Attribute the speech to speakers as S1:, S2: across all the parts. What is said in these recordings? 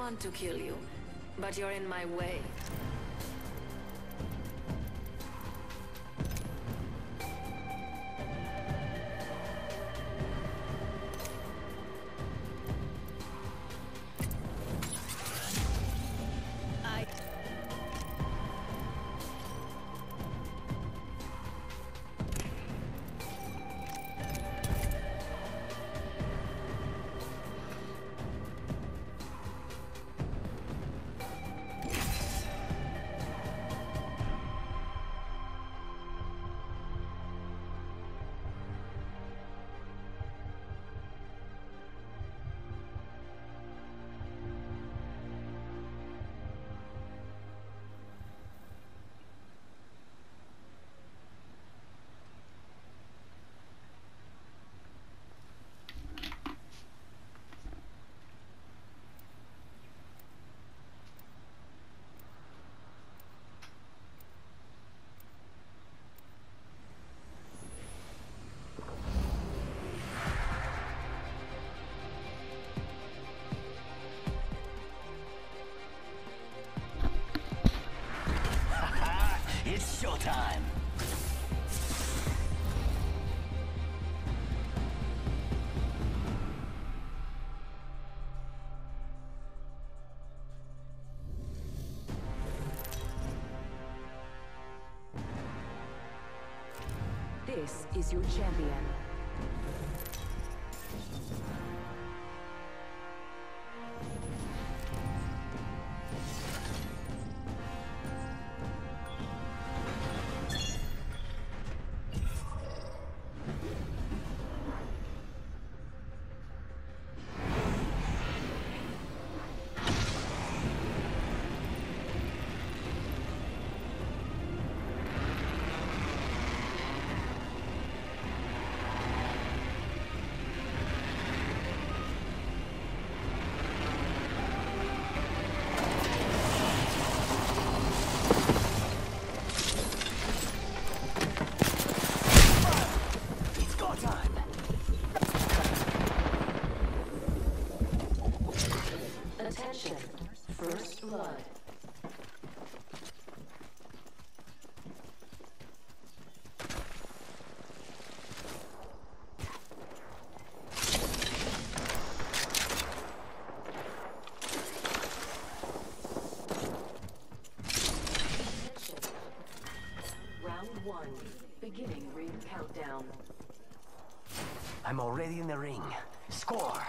S1: want to kill you, but you're in my way.
S2: This is your champion. Beginning ring countdown.
S3: I'm already in the ring. Score.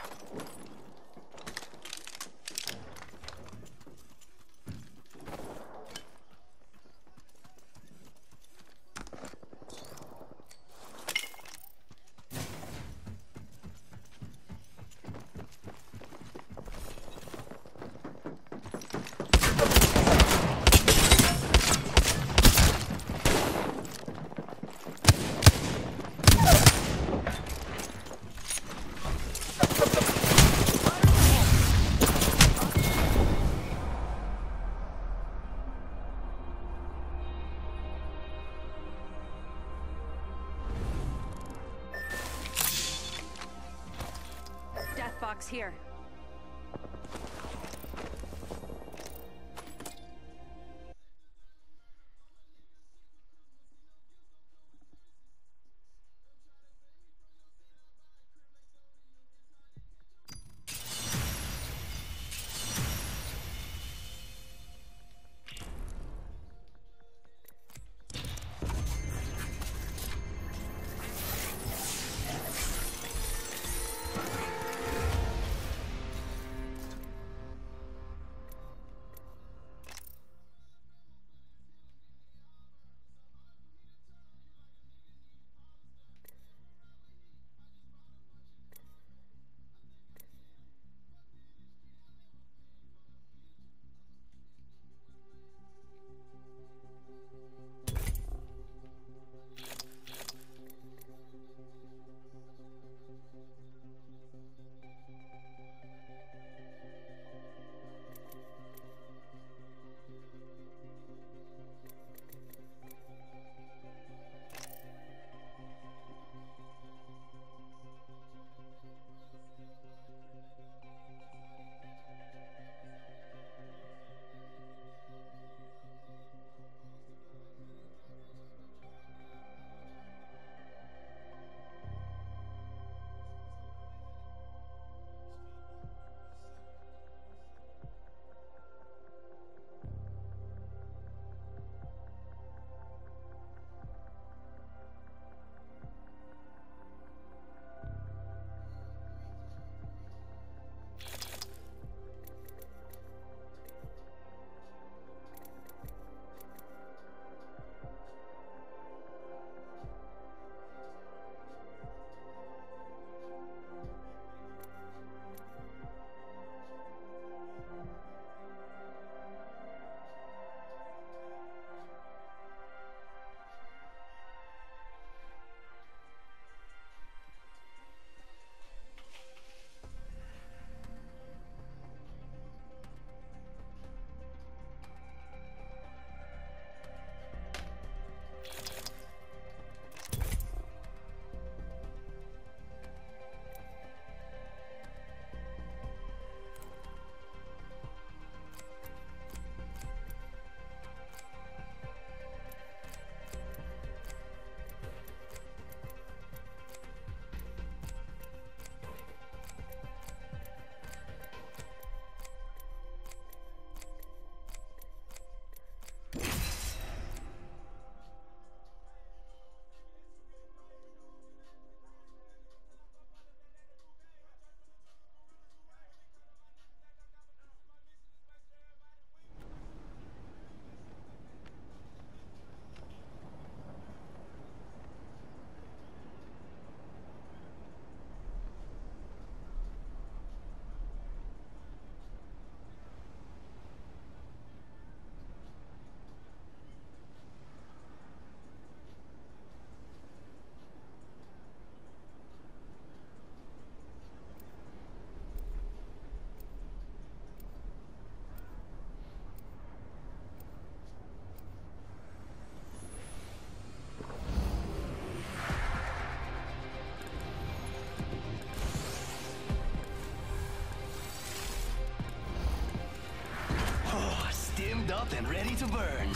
S3: And ready to burn.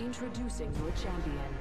S2: Introducing your champion.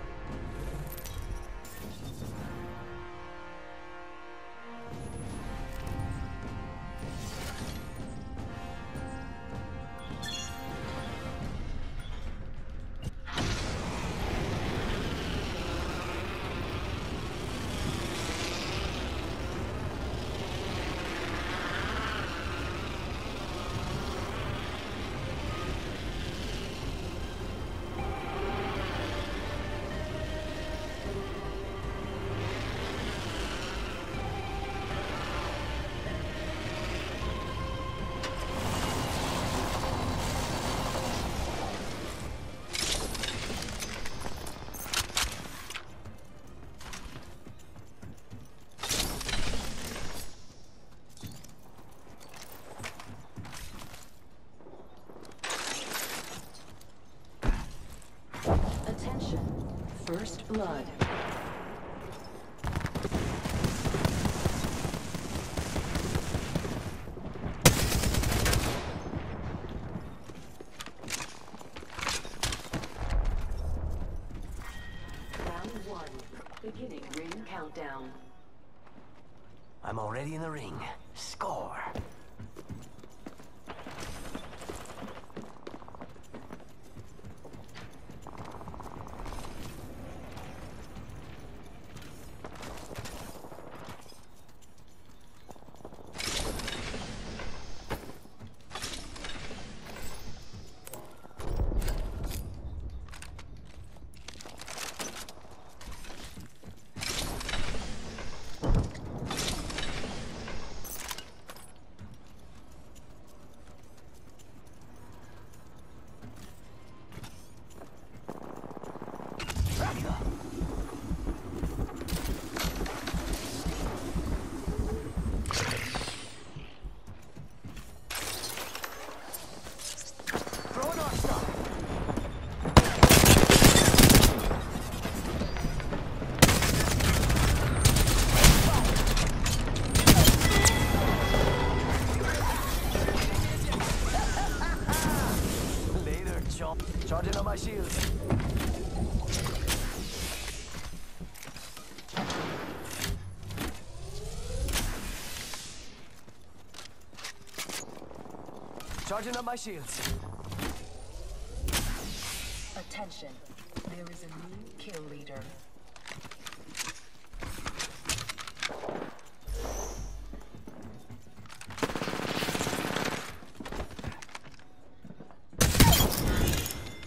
S2: Blood. Round one. Beginning ring countdown.
S3: I'm already in the ring. Score. Rápido. Throw an arc star. Later, chomp. Charging on my shields. Charging up my shields.
S2: Attention. There is a new kill leader.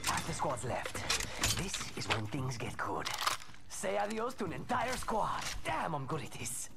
S3: Half the squad's left. This is when things get good. Say adios to an entire squad. Damn, I'm good at this.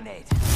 S3: Grenade!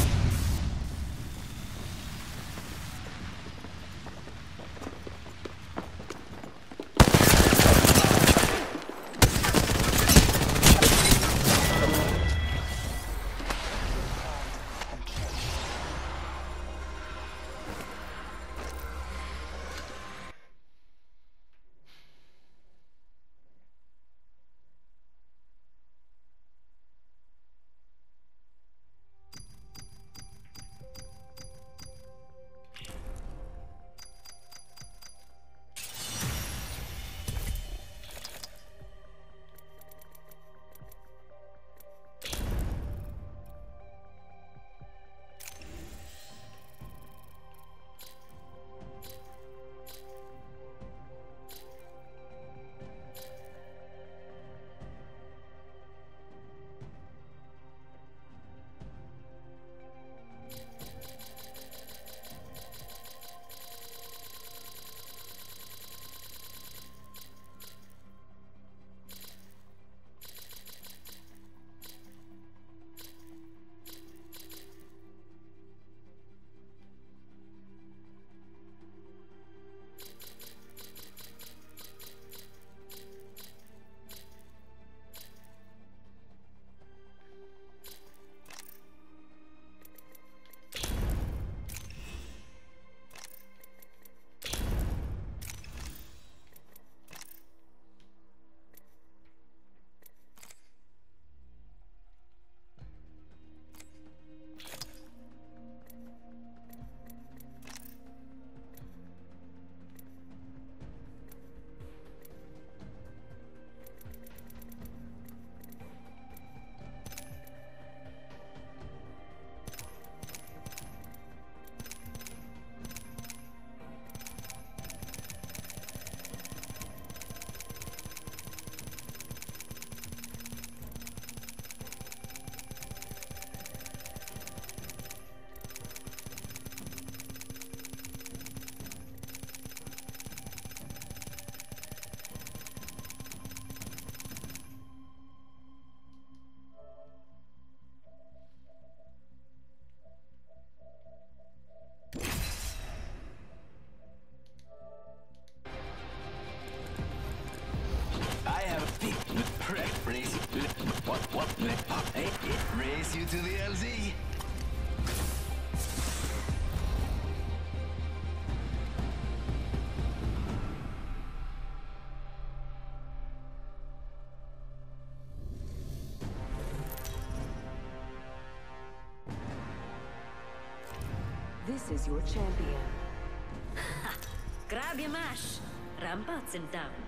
S3: To the LZ.
S2: This is your champion.
S4: Grab your mash. Ramparts him down.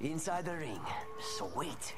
S3: Inside the ring. Sweet.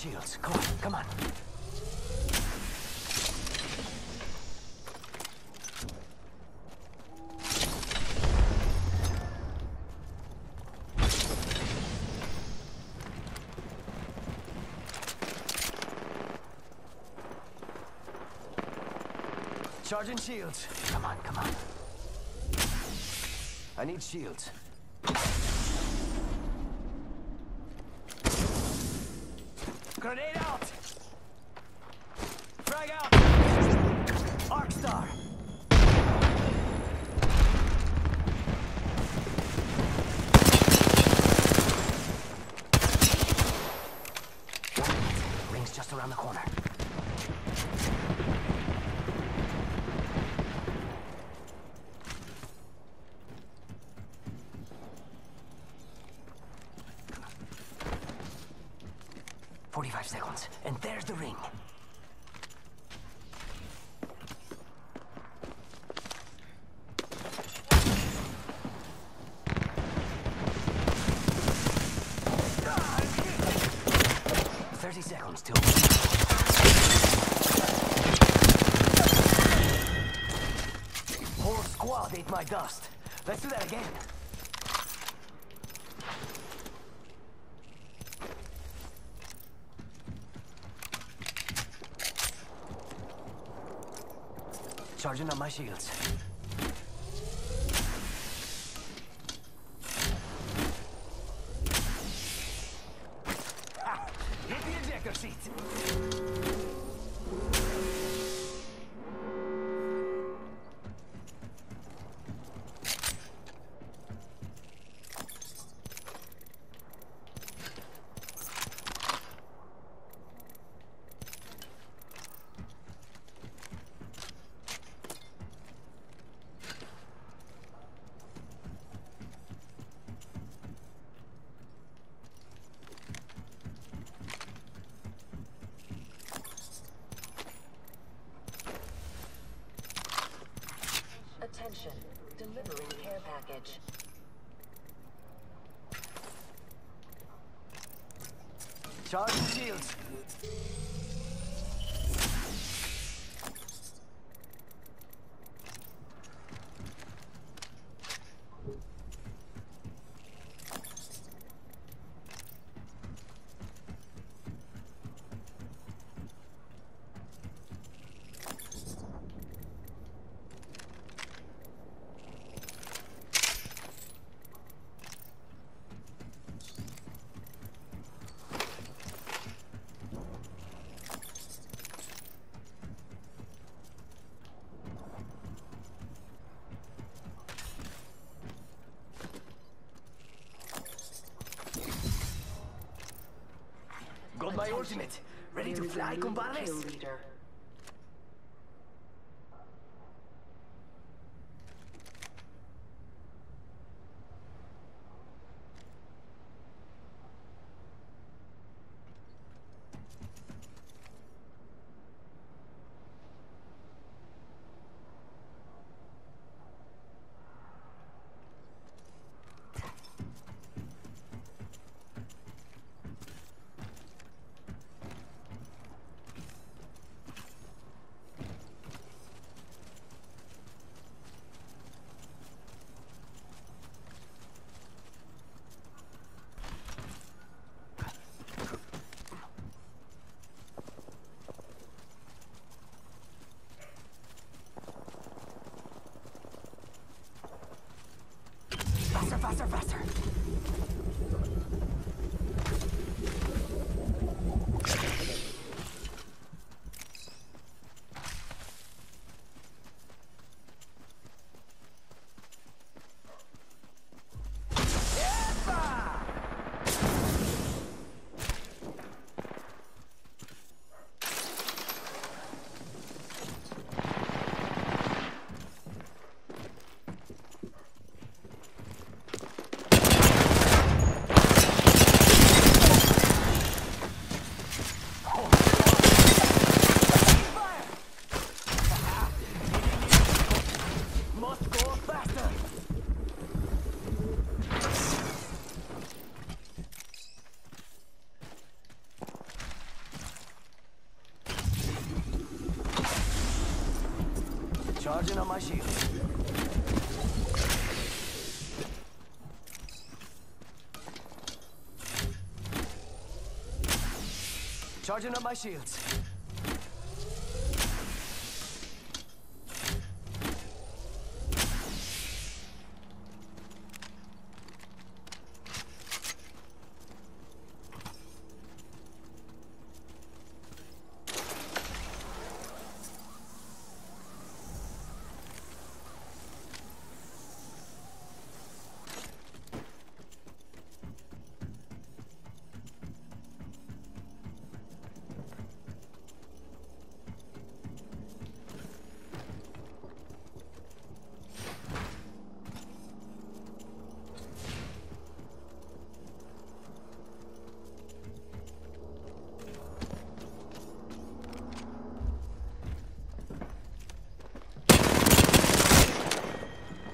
S3: Shields. Come on, come on. Charging shields. Come on, come on. I need shields. Grenade out! Frag out! Arc star! One minute. Ring's just around the corner. Forty-five seconds, and there's the ring. Thirty seconds till. Whole squad ate my dust. Let's do that again. Charging on my shields. Ha! Hit the ejector seat.
S2: Attention. Delivering care package.
S3: Charging shields. Got my ultimate. Ready to
S2: There is a
S3: fly, compadres? Charging up my shields.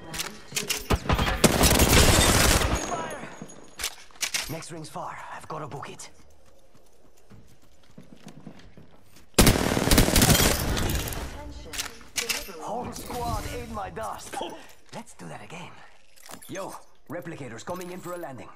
S2: Round two.
S3: Fire! Next ring's far. I've got to book it.
S2: Attention. Delivering
S3: Whole squad ate my dust. Let's do that again. Yo, replicators coming in for a landing.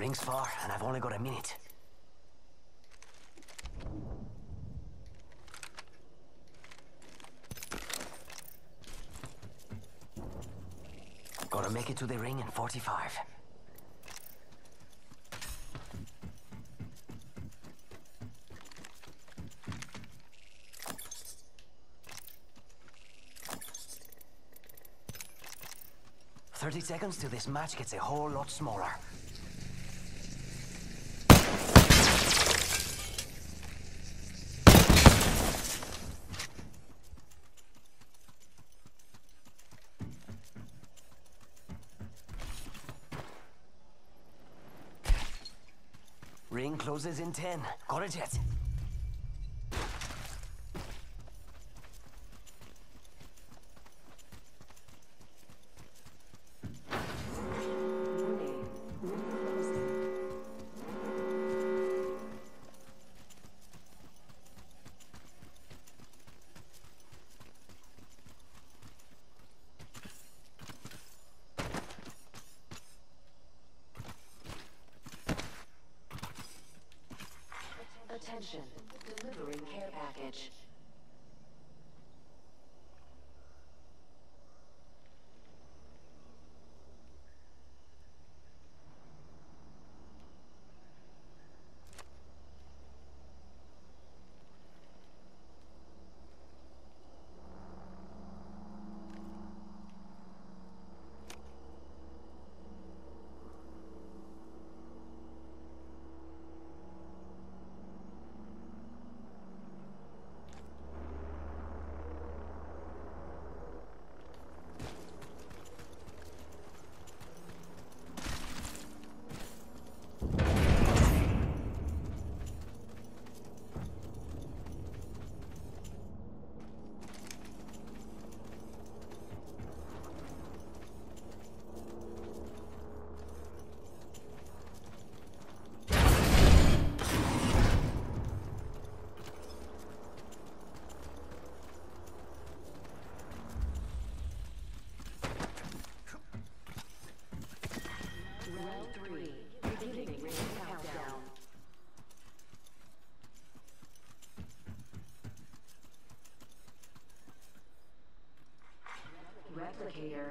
S3: Ring's far, and I've only got a minute. Gotta make it to the ring in 45. Thirty seconds till this match gets a whole lot smaller. Ring closes in 10. Got it yet?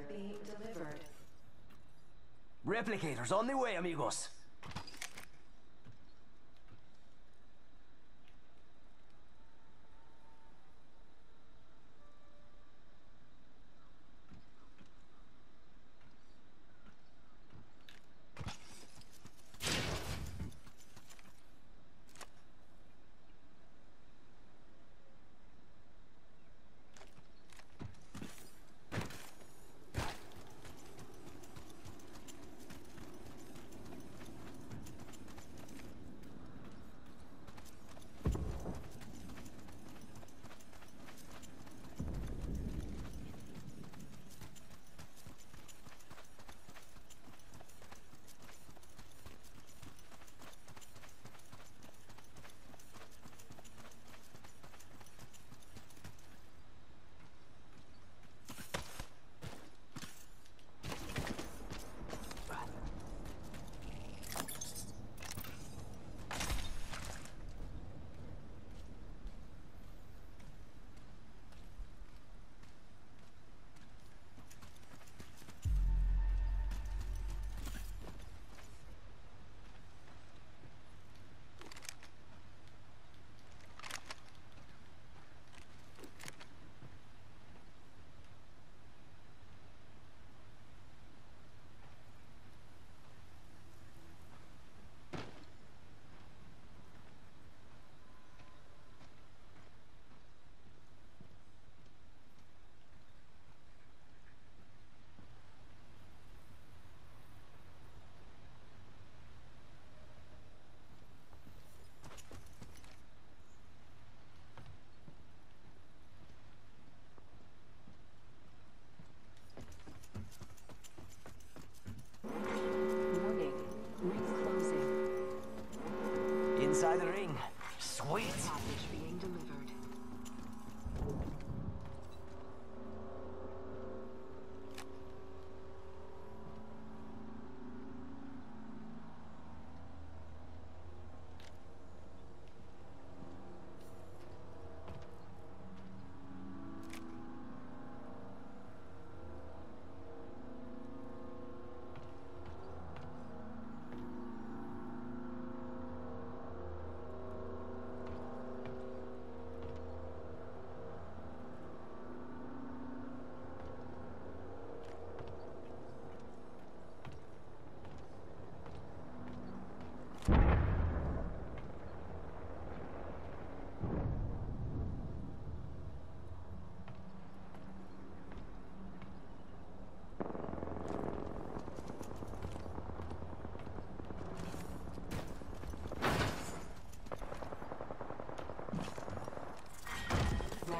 S2: Being delivered.
S3: Replicators on the way, amigos.
S2: Package being delivered.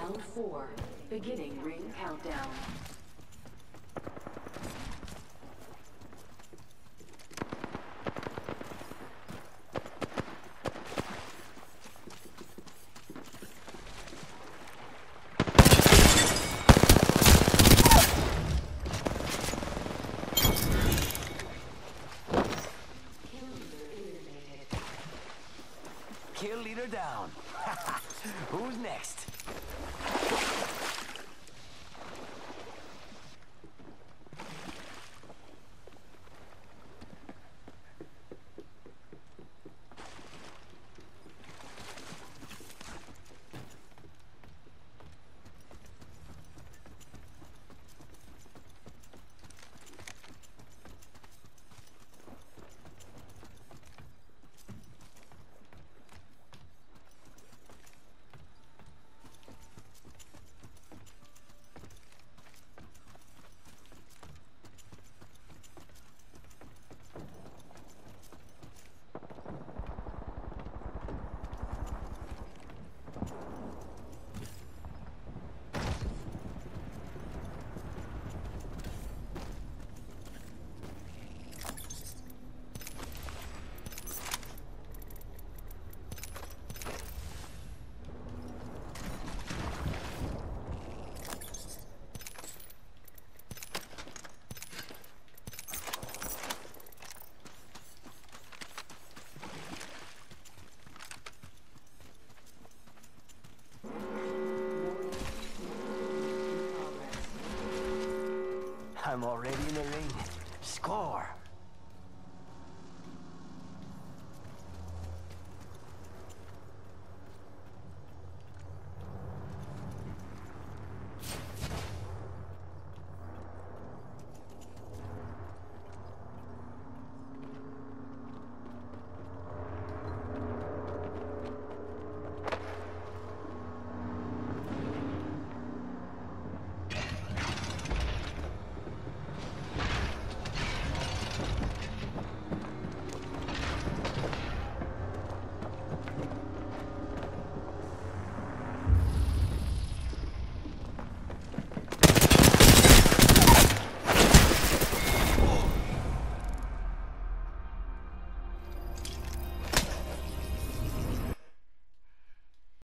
S2: Round four. Beginning ring countdown.
S3: I'm already in the ring. Score!